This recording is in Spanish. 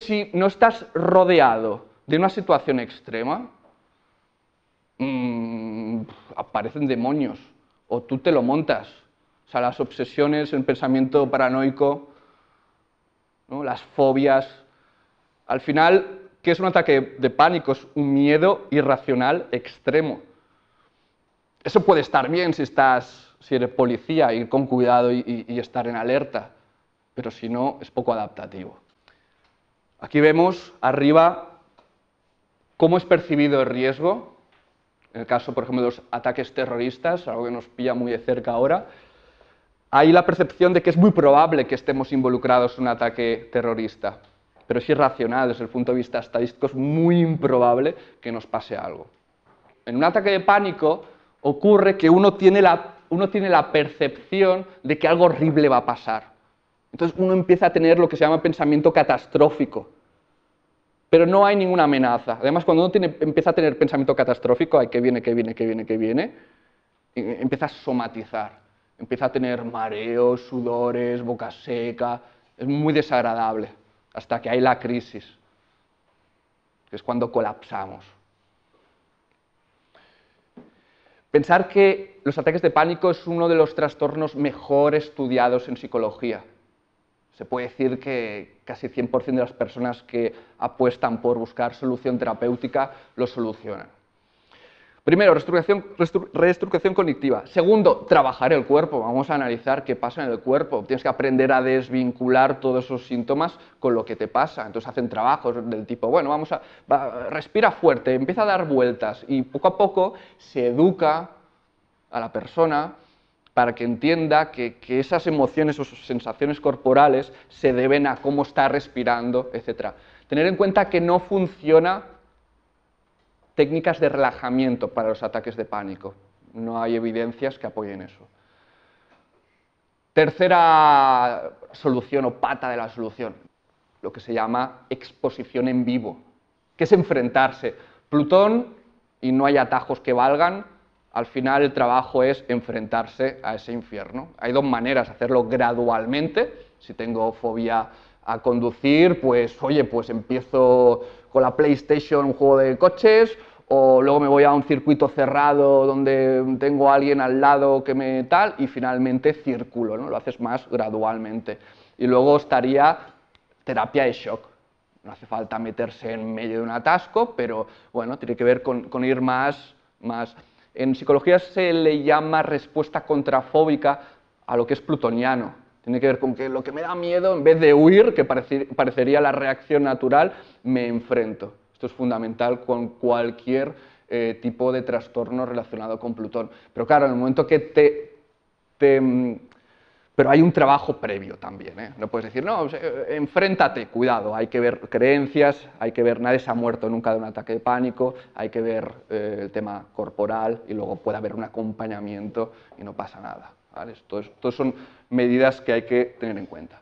si no estás rodeado de una situación extrema, mm, aparecen demonios o tú te lo montas. O sea, las obsesiones, el pensamiento paranoico, las fobias. Al final, ¿qué es un ataque de pánico? Es un miedo irracional extremo. Eso puede estar bien si, estás, si eres policía, ir con cuidado y estar en alerta, pero si no, es poco adaptativo. Aquí vemos arriba cómo es percibido el riesgo, en el caso, por ejemplo, de los ataques terroristas, algo que nos pilla muy de cerca ahora, hay la percepción de que es muy probable que estemos involucrados en un ataque terrorista, pero es irracional, desde el punto de vista estadístico es muy improbable que nos pase algo. En un ataque de pánico ocurre que uno tiene la, uno tiene la percepción de que algo horrible va a pasar. Entonces uno empieza a tener lo que se llama pensamiento catastrófico, pero no hay ninguna amenaza. Además, cuando uno empieza a tener pensamiento catastrófico, hay que viene, que viene, que viene, que viene, empieza a somatizar, empieza a tener mareos, sudores, boca seca, es muy desagradable, hasta que hay la crisis, que es cuando colapsamos. Pensar que los ataques de pánico es uno de los trastornos mejor estudiados en psicología. Se puede decir que casi 100% de las personas que apuestan por buscar solución terapéutica lo solucionan. Primero, reestructuración, cognitiva. Segundo, trabajar el cuerpo. Vamos a analizar qué pasa en el cuerpo. Tienes que aprender a desvincular todos esos síntomas con lo que te pasa. Entonces hacen trabajos del tipo, bueno, vamos a, respira fuerte, empieza a dar vueltas y poco a poco se educa a la persona para que entienda que, esas emociones o sensaciones corporales se deben a cómo está respirando, etc. Tener en cuenta que no funciona técnicas de relajamiento para los ataques de pánico. No hay evidencias que apoyen eso. Tercera solución o pata de la solución, lo que se llama exposición en vivo, que es enfrentarse. Plutón, y no hay atajos que valgan, al final el trabajo es enfrentarse a ese infierno. Hay dos maneras, hacerlo gradualmente, si tengo fobia a conducir, pues oye, pues empiezo con la PlayStation un juego de coches, o luego me voy a un circuito cerrado donde tengo a alguien al lado que me tal, y finalmente circulo, ¿no? lo haces más gradualmente. Y luego estaría terapia de shock. No hace falta meterse en medio de un atasco, pero bueno, tiene que ver con, con ir más, más en psicología se le llama respuesta contrafóbica a lo que es plutoniano. Tiene que ver con que lo que me da miedo, en vez de huir, que parecería la reacción natural, me enfrento. Esto es fundamental con cualquier eh, tipo de trastorno relacionado con Plutón. Pero claro, en el momento que te, mm, pero hay un trabajo previo también. ¿eh? No puedes decir, no, enfréntate, cuidado, hay que ver creencias, hay que ver, nadie se ha muerto nunca de un ataque de pánico, hay que ver eh, el tema corporal y luego puede haber un acompañamiento y no pasa nada. ¿vale? Son medidas que hay que tener en cuenta.